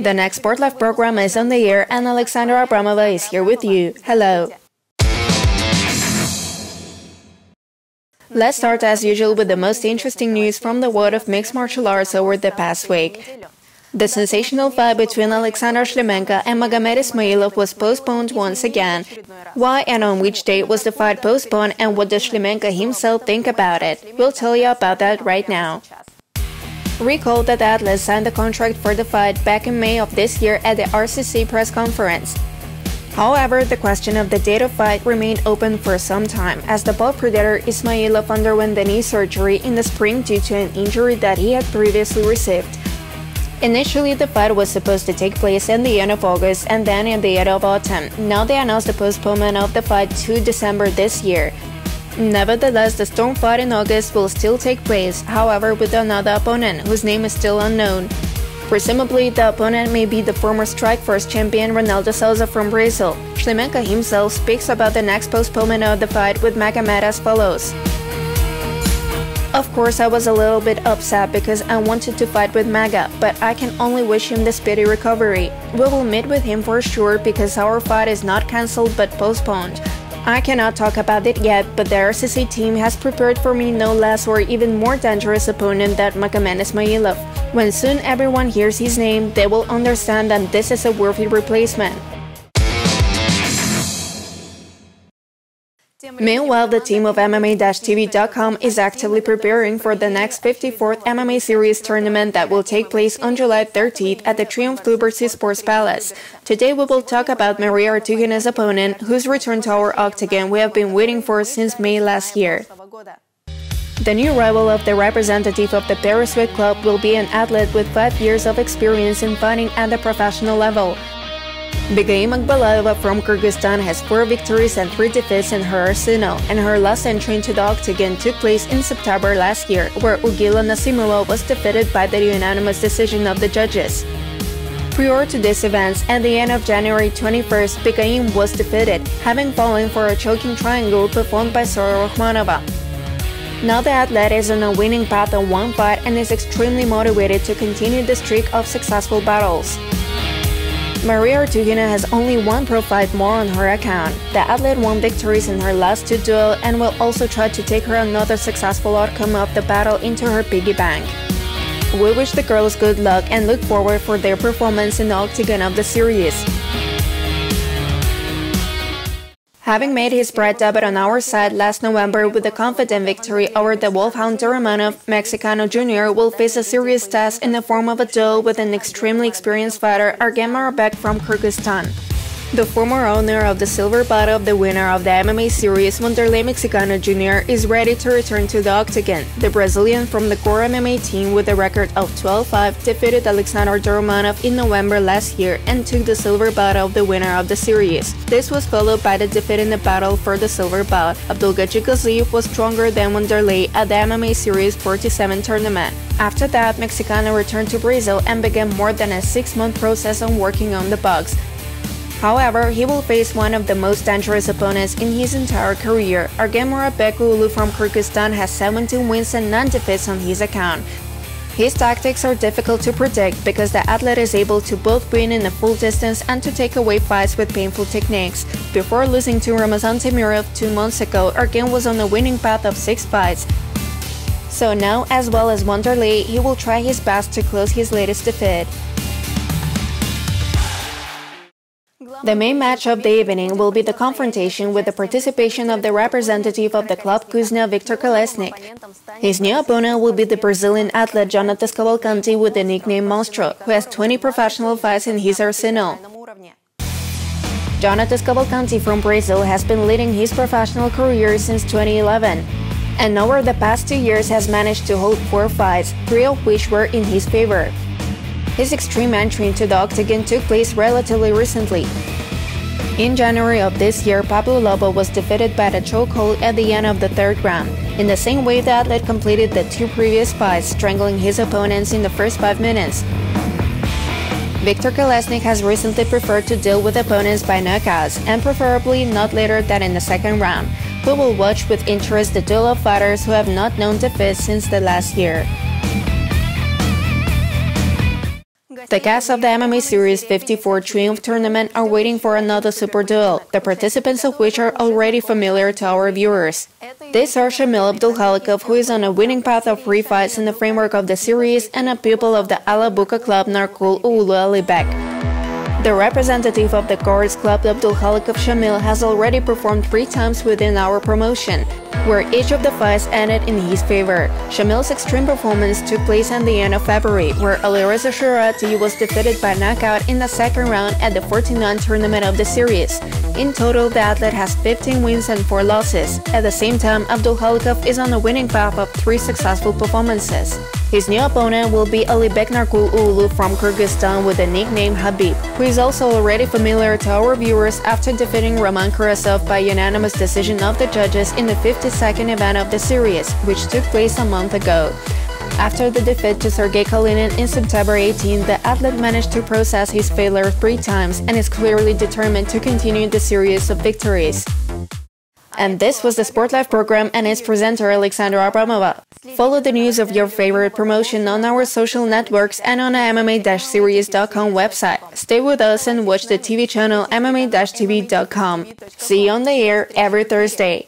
The next Sport Life program is on the air and Alexandra Abramova is here with you. Hello. Let's start as usual with the most interesting news from the world of mixed martial arts over the past week. The sensational fight between Alexander Shlemenko and Magomed Ismailov was postponed once again. Why and on which date was the fight postponed and what does Shlemenko himself think about it? We'll tell you about that right now. Recall that Atlas signed the contract for the fight back in May of this year at the RCC press conference. However, the question of the date of fight remained open for some time, as the ball predator Ismailov underwent the knee surgery in the spring due to an injury that he had previously received. Initially, the fight was supposed to take place in the end of August and then in the end of autumn. Now they announced the postponement of the fight to December this year. Nevertheless, the Storm fight in August will still take place, however, with another opponent, whose name is still unknown. Presumably, the opponent may be the former Strikeforce champion Ronaldo Souza from Brazil. Shlemenko himself speaks about the next postponement of the fight with Magomed as follows. Of course, I was a little bit upset because I wanted to fight with Maga, but I can only wish him the speedy recovery. We will meet with him for sure because our fight is not cancelled but postponed. I cannot talk about it yet, but the RCC team has prepared for me no less or even more dangerous opponent than Magomed Ismailov. When soon everyone hears his name, they will understand that this is a worthy replacement. Meanwhile, the team of MMA-TV.com is actively preparing for the next 54th MMA Series tournament that will take place on July 30th at the Triumph Liberty Sports Palace. Today we will talk about Maria Artyukhina's opponent, whose return to our octagon we have been waiting for since May last year. The new rival of the representative of the Peresvet Club will be an athlete with five years of experience in fighting at the professional level. Begaim Akbalaeva from Kyrgyzstan has four victories and three defeats in her arsenal, and her last entry into the octagon took place in September last year, where Ugila Nasimova was defeated by the unanimous decision of the judges. Prior to these events, at the end of January 21st, Begaim was defeated, having fallen for a choking triangle performed by Sora. Now the athlete is on a winning path on one fight and is extremely motivated to continue the streak of successful battles. Maria Artyukhina has only one pro fight more on her account. The athlete won victories in her last two duels and will also try to take her another successful outcome of the battle into her piggy bank. We wish the girls good luck and look forward for their performance in the octagon of the series. Having made his pride debut on our side last November with a confident victory over the Wolfhound Duramanov, Mexicano Jr. will face a serious test in the form of a duel with an extremely experienced fighter, Argen Maratbek from Kyrgyzstan. The former owner of the silver belt of the winner of the MMA series, Wanderley Mexicano Jr., is ready to return to the octagon. The Brazilian from the core MMA team with a record of 12-5 defeated Alexander Duramanov in November last year and took the silver belt of the winner of the series. This was followed by the defeat in the battle for the silver belt. Abdulgajik was stronger than Wanderley at the MMA Series 47 tournament. After that, Mexicano returned to Brazil and began more than a six-month process on working on the bugs. However, he will face one of the most dangerous opponents in his entire career. Argen Murabekoglu from Kyrgyzstan has 17 wins and 9 defeats on his account. His tactics are difficult to predict because the athlete is able to both win in the full distance and to take away fights with painful techniques. Before losing to Ramazan Temirov two months ago, Argen was on a winning path of 6 fights. So now, as well as Wanderley, he will try his best to close his latest defeat. The main match of the evening will be the confrontation with the participation of the representative of the club Kuznia Viktor Kolesnik. His new opponent will be the Brazilian athlete Jonathas Cavalcanti with the nickname Monstro, who has 20 professional fights in his arsenal. Jonathas Cavalcanti from Brazil has been leading his professional career since 2011, and over the past two years has managed to hold four fights, three of which were in his favor. His extreme entry into the octagon took place relatively recently. In January of this year, Pablo Lobo was defeated by the chokehold at the end of the third round. In the same way, the athlete completed the two previous fights, strangling his opponents in the first five minutes. Viktor Kolesnik has recently preferred to deal with opponents by knockouts, and preferably not later than in the second round. We will watch with interest the duel of fighters who have not known defeat since the last year. The cast of the MMA Series 54 Triumph Tournament are waiting for another super duel, the participants of which are already familiar to our viewers. These are Shamil Abdulkhalikov, who is on a winning path of free fights in the framework of the series, and a pupil of the Alabuka club Narkul Ulu Alibek. The representative of the Guards Club Abdulkhalikov Shamil has already performed three times within our promotion, where each of the fights ended in his favor. Shamil's extreme performance took place at the end of February, where Alireza Shirati was defeated by knockout in the second round at the 49th tournament of the series. In total, the athlete has 15 wins and 4 losses. At the same time, Abdul Abdulkhalikov is on a winning path of 3 successful performances. His new opponent will be Alibek Narkul Ulu from Kyrgyzstan with the nickname Habib, who is also already familiar to our viewers after defeating Roman Kurasov by unanimous decision of the judges in the 52nd event of the series, which took place a month ago. After the defeat to Sergei Kalinin in September 18, the athlete managed to process his failure three times and is clearly determined to continue the series of victories. And this was the Sport Life program and its presenter Alexandra Abramova. Follow the news of your favorite promotion on our social networks and on the MMA-series.com website. Stay with us and watch the TV channel MMA-tv.com. See you on the air every Thursday.